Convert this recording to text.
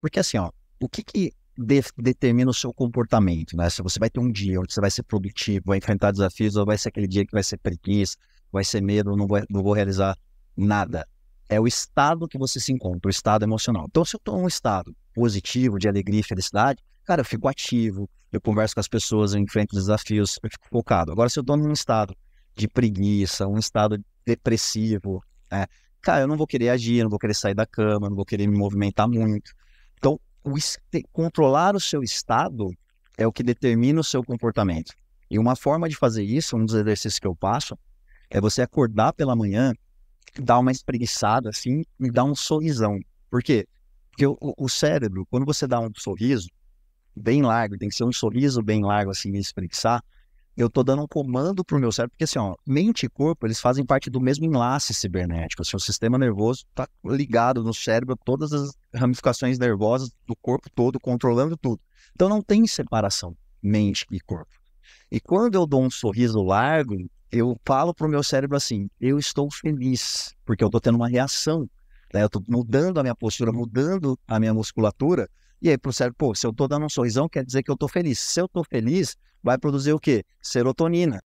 Porque assim, ó, o que que de, determina o seu comportamento, né? Se você vai ter um dia onde você vai ser produtivo, vai enfrentar desafios, ou vai ser aquele dia que vai ser preguiça, vai ser medo, não não vou realizar nada. É o estado que você se encontra, o estado emocional. Então, se eu estou num estado positivo, de alegria e felicidade, cara, eu fico ativo, eu converso com as pessoas, eu enfrento desafios, eu fico focado. Agora, se eu estou num estado de preguiça, um estado depressivo, é, cara, eu não vou querer agir, não vou querer sair da cama, não vou querer me movimentar muito. Então, o, controlar o seu estado é o que determina o seu comportamento. E uma forma de fazer isso, um dos exercícios que eu passo, é você acordar pela manhã, dar uma espreguiçada assim e dar um sorrisão. Por quê? Porque o, o cérebro, quando você dá um sorriso bem largo, tem que ser um sorriso bem largo assim, e espreguiçar, eu tô dando um comando pro meu cérebro, porque assim, ó, mente e corpo, eles fazem parte do mesmo enlace cibernético. Assim, o sistema nervoso tá ligado no cérebro, todas as ramificações nervosas do corpo todo, controlando tudo. Então não tem separação, mente e corpo. E quando eu dou um sorriso largo, eu falo pro meu cérebro assim, eu estou feliz, porque eu tô tendo uma reação. Né? Eu tô mudando a minha postura, mudando a minha musculatura, e aí pro cérebro, pô, se eu tô dando um sorrisão, quer dizer que eu tô feliz. Se eu tô feliz, vai produzir o quê? Serotonina.